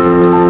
Whatever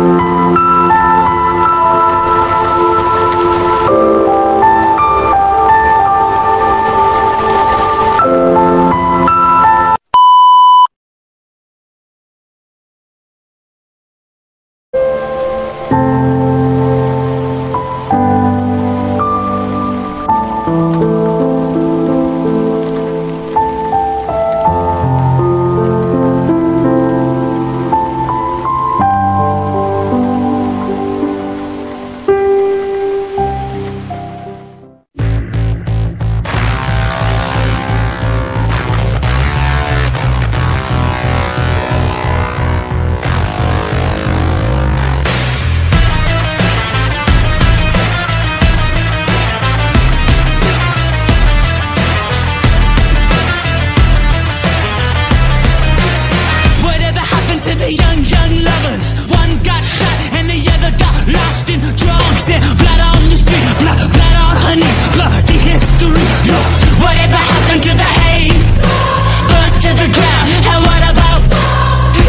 history. Whatever happened to the hate? Burnt to the ground. And what about?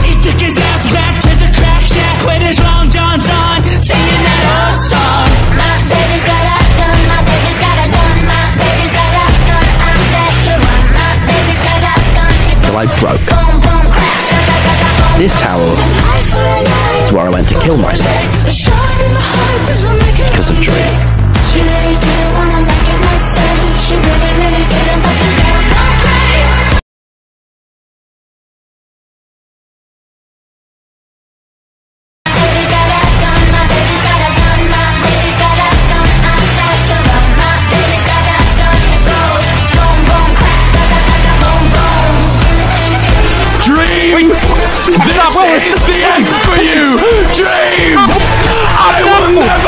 He took his ass back to the crack shack with his long johns on, singing that old song. My baby's got a gun, my baby's got a gun, my baby's got a gun, I'm back to run. My baby's got a gun, till I broke. boom boom crack, This towel eyes for an is where I went to kill myself Dreams! This is the end for you! James. I will never,